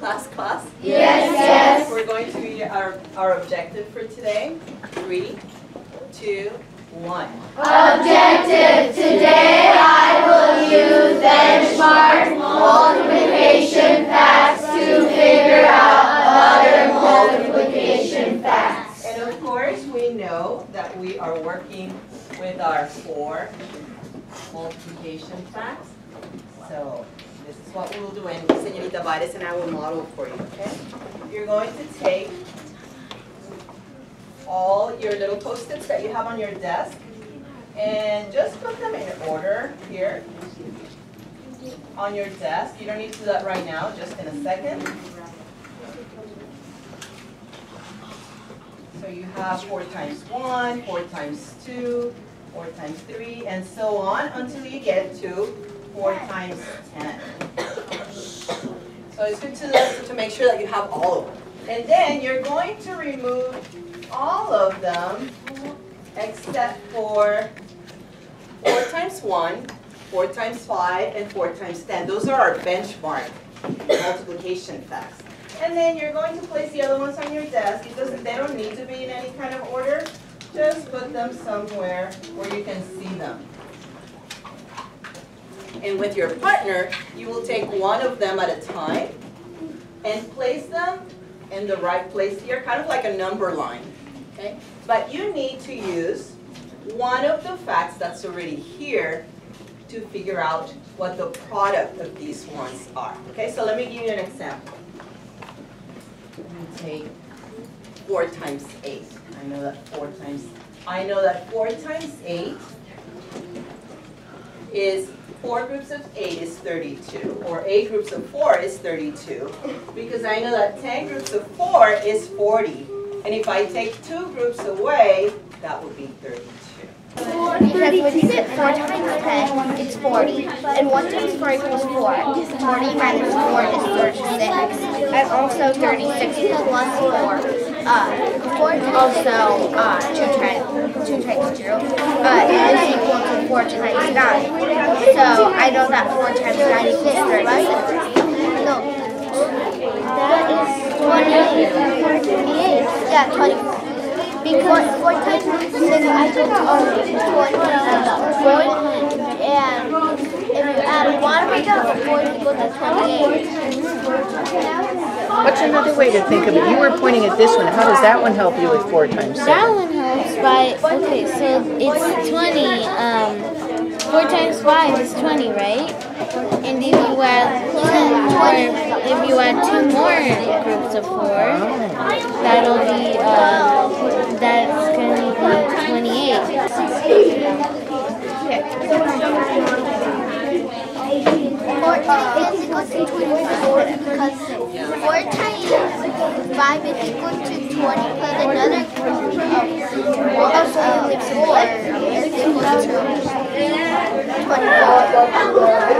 class, class? Yes, yes. We're going to read our, our objective for today. Three, two, one. Objective, today I will use benchmark multiplication facts to figure out other multiplication facts. And of course, we know that we are working with our four multiplication facts. So this is what we will do, and Señorita Vares and I will model for you, okay? You're going to take all your little post-its that you have on your desk and just put them in order here on your desk. You don't need to do that right now, just in a second. So you have four times one, four times two, four times three, and so on until you get to four times ten. So it's good to, to make sure that you have all of them. And then you're going to remove all of them except for four times one, four times five, and four times ten. Those are our benchmark multiplication facts. And then you're going to place the other ones on your desk. It doesn't, they don't need to be in any kind of order. Just put them somewhere where you can see them. And with your partner, you will take one of them at a time and place them in the right place here, kind of like a number line, okay? But you need to use one of the facts that's already here to figure out what the product of these ones are. Okay, so let me give you an example. Take four times eight. I know that four times, I know that four times eight is, four groups of eight is thirty-two, or eight groups of four is thirty-two, because I know that ten groups of four is forty. And if I take two groups away, that would be thirty-two. Because when you put 4 times 10, it's 40. And 1 times 4 equals 4. 40 minus 4 is 36. And also 36 plus 4. Uh, 4 also, uh, 2 times, 2 times 0 uh, is four times nine. So I know that four times nine is thirty-six. No. That is 28. Yeah, 24. Because four times six, I only 24. And if you add one, we got 4 equals 28. What's another way to think of it? You were pointing at this one. How does that one help you with 4 times 7? But, okay, so it's 20, um, 4 times 5 is 20, right? And if you add two more, if you add two more groups of 4, that'll be, uh, that's going to be 28. Four times 24 because four times five is equal to 20 plus another group of, of, of 4 is equal to 24.